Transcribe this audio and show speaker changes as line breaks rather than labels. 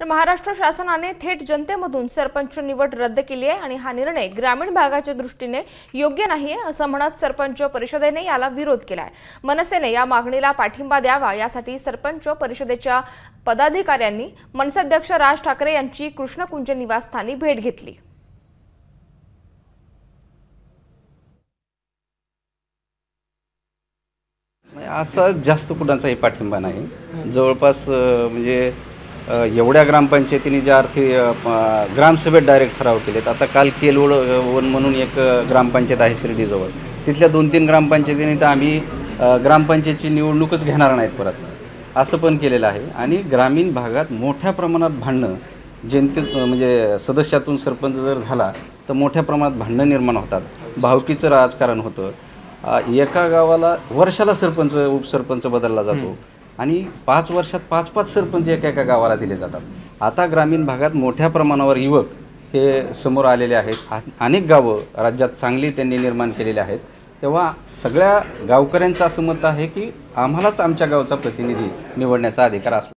तर महाराष्ट्र शासनाने थेट जनतेमधून सरपंच निवड रद्द केली आहे आणि हा निर्णय ग्रामीण भागाच्या दृष्टीने योग्य नाहीये असं म्हणत सरपंच परिषदेने याला विरोध केलाय. मनसेने या मागणीला पाठिंबा द्यावा यासाठी सरपंच परिषदेच्या पदाधिकाऱ्यांनी मनसाध्यक्ष राज ठाकरे यांची कृष्णकुंज निवासस्थानी भेट घेतली.
असा जास्त कुणाचाही पाठिंबा नाही. जवळपास म्हणजे एवढ्या ग्रामपंचायतीने ज्या अर्थी ग्रामसभेत डायरेक्ट ठराव केलेत. आता काल केलवड वन म्हणून एक ग्रामपंचायत आहे शिर्डीजवळ. तिथल्या दोन तीन ग्रामपंचायतीने तर आम्ही ग्रामपंचायतीची ग्रामपंचायतची निवडणूकच घेणार नाहीत परत. असं पण केलेलं आहे. आणि ग्रामीण भागात मोठ्या प्रमाणात भांडणं जनतेत म्हणजे सदस्यातून सरपंच जर झाला तर मोठ्या प्रमाणात भांडणं निर्माण होतात. भावकीचं राजकारण होतं. एका गावाला वर्षाला सरपंच उपसरपंच बदलला जातो. आणि पाच वर्षात पाच पाच सरपंच एका एका गावाला दिले जातात. आता ग्रामीण भागात मोठ्या प्रमाणावर युवक हे समोर आलेले आहेत. अनेक गावं राज्यात चांगली त्यांनी निर्माण केलेली आहेत. तेव्हा सगळ्या गावकऱ्यांचं असं मत आहे की आम्हालाच आमच्या गावचा प्रतिनिधी निवडण्याचा अधिकार असतो.